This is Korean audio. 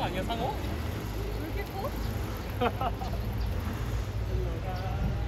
상어 아니야 상어? 왜 이렇게